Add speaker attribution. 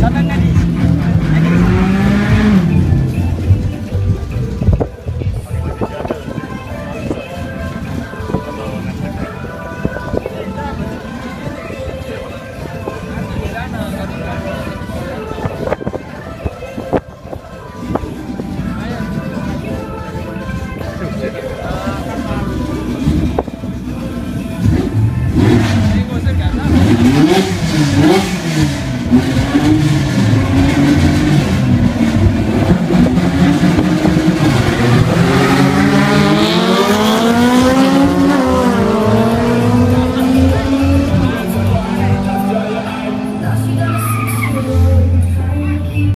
Speaker 1: Jangan nangis.